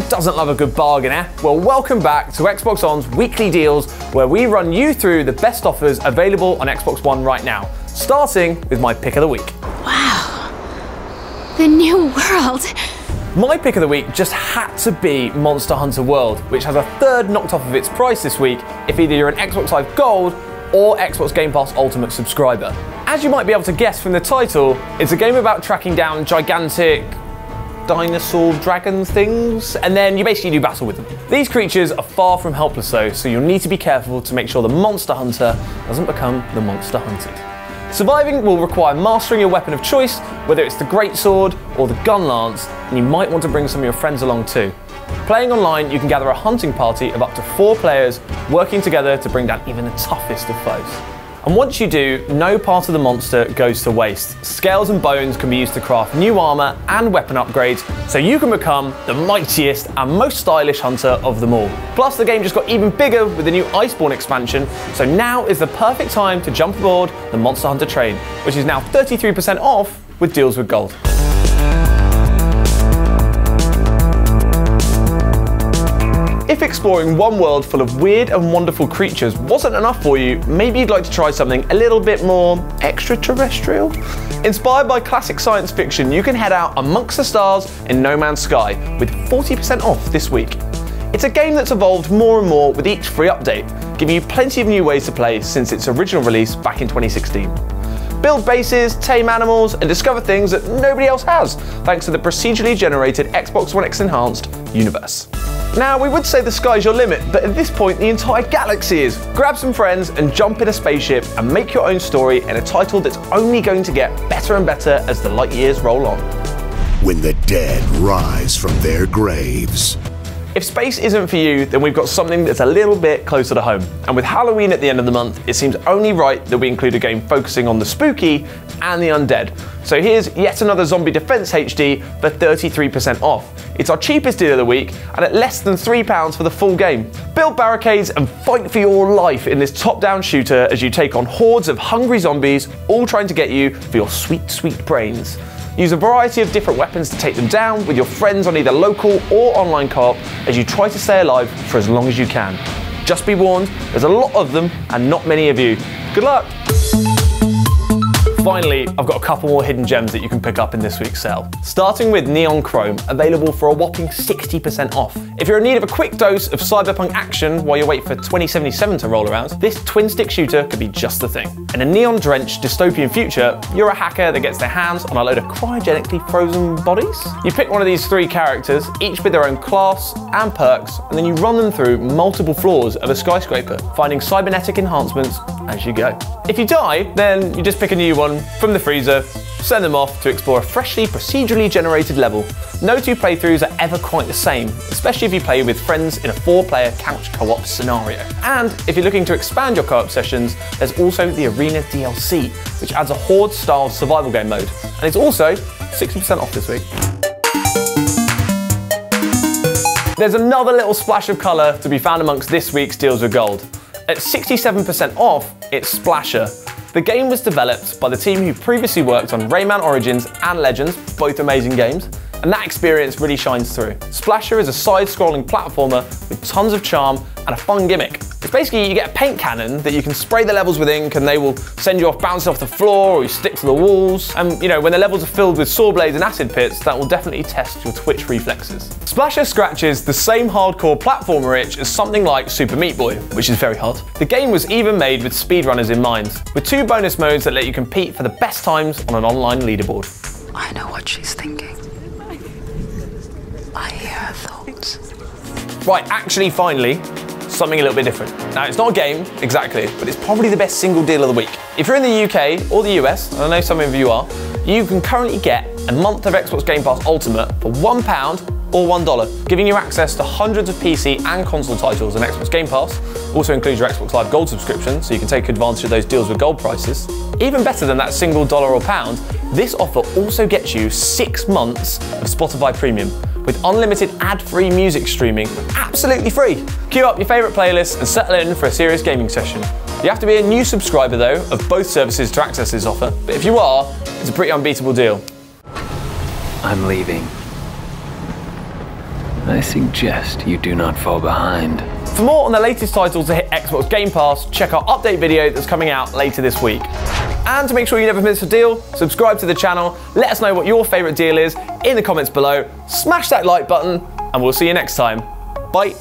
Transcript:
Who doesn't love a good bargain, eh? Well, welcome back to Xbox On's weekly deals, where we run you through the best offers available on Xbox One right now, starting with my pick of the week. Wow. The new world. My pick of the week just had to be Monster Hunter World, which has a third knocked off of its price this week if either you're an Xbox Live Gold or Xbox Game Pass Ultimate subscriber. As you might be able to guess from the title, it's a game about tracking down gigantic dinosaur dragon things, and then you basically do battle with them. These creatures are far from helpless though, so you'll need to be careful to make sure the monster hunter doesn't become the monster hunted. Surviving will require mastering your weapon of choice, whether it's the greatsword or the gun lance, and you might want to bring some of your friends along too. Playing online, you can gather a hunting party of up to four players working together to bring down even the toughest of foes. And once you do, no part of the monster goes to waste. Scales and bones can be used to craft new armor and weapon upgrades, so you can become the mightiest and most stylish hunter of them all. Plus, the game just got even bigger with the new Iceborne expansion, so now is the perfect time to jump aboard the Monster Hunter train, which is now 33% off with deals with gold. If exploring one world full of weird and wonderful creatures wasn't enough for you, maybe you'd like to try something a little bit more extraterrestrial? Inspired by classic science fiction, you can head out amongst the stars in No Man's Sky with 40% off this week. It's a game that's evolved more and more with each free update, giving you plenty of new ways to play since its original release back in 2016. Build bases, tame animals, and discover things that nobody else has, thanks to the procedurally generated Xbox One X Enhanced universe. Now, we would say the sky's your limit, but at this point, the entire galaxy is. Grab some friends and jump in a spaceship and make your own story in a title that's only going to get better and better as the light years roll on. When the dead rise from their graves. If space isn't for you, then we've got something that's a little bit closer to home. And with Halloween at the end of the month, it seems only right that we include a game focusing on the spooky and the undead. So here's yet another Zombie Defense HD for 33% off. It's our cheapest deal of the week and at less than £3 for the full game. Build barricades and fight for your life in this top-down shooter as you take on hordes of hungry zombies, all trying to get you for your sweet, sweet brains. Use a variety of different weapons to take them down with your friends on either local or online co-op as you try to stay alive for as long as you can. Just be warned, there's a lot of them and not many of you. Good luck! Finally, I've got a couple more hidden gems that you can pick up in this week's sale. Starting with Neon Chrome, available for a whopping 60% off. If you're in need of a quick dose of cyberpunk action while you wait for 2077 to roll around, this twin-stick shooter could be just the thing. In a neon-drenched dystopian future, you're a hacker that gets their hands on a load of cryogenically frozen bodies. You pick one of these three characters, each with their own class and perks, and then you run them through multiple floors of a skyscraper, finding cybernetic enhancements as you go. If you die, then you just pick a new one from the freezer, send them off to explore a freshly procedurally generated level. No two playthroughs are ever quite the same, especially if you play with friends in a four-player couch co-op scenario. And if you're looking to expand your co-op sessions, there's also the Arena DLC, which adds a Horde-style survival game mode. And it's also 60% off this week. There's another little splash of colour to be found amongst this week's deals with gold. At 67% off, it's Splasher, the game was developed by the team who previously worked on Rayman Origins and Legends, both amazing games, and that experience really shines through. Splasher is a side-scrolling platformer with tons of charm and a fun gimmick. Basically you get a paint cannon that you can spray the levels with ink and they will send you off bouncing off the floor or you stick to the walls. And you know, when the levels are filled with saw blades and acid pits, that will definitely test your twitch reflexes. Splasher scratches the same hardcore platformer itch as something like Super Meat Boy, which is very hard. The game was even made with speedrunners in mind, with two bonus modes that let you compete for the best times on an online leaderboard. I know what she's thinking. I hear her thoughts. Right, actually, finally, something a little bit different. Now, it's not a game, exactly, but it's probably the best single deal of the week. If you're in the UK or the US, and I know some of you are, you can currently get a month of Xbox Game Pass Ultimate for £1 or $1, giving you access to hundreds of PC and console titles on Xbox Game Pass. Also includes your Xbox Live Gold subscription, so you can take advantage of those deals with gold prices. Even better than that single dollar or pound, this offer also gets you six months of Spotify Premium, with unlimited ad-free music streaming, absolutely free. Queue up your favourite playlists and settle in for a serious gaming session. You have to be a new subscriber though of both services to access this offer, but if you are, it's a pretty unbeatable deal. I'm leaving. I suggest you do not fall behind. For more on the latest titles to hit Xbox Game Pass, check our update video that's coming out later this week. And to make sure you never miss a deal, subscribe to the channel, let us know what your favourite deal is in the comments below, smash that like button, and we'll see you next time. Bye.